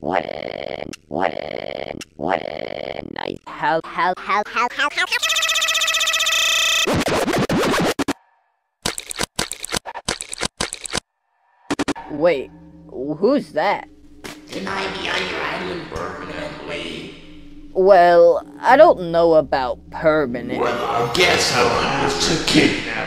what a, what a, what a nice how how how how how how Wait, who's that? Can I be on your island permanently? Well, I don't know about permanent. Well, I guess I'll have to kidnap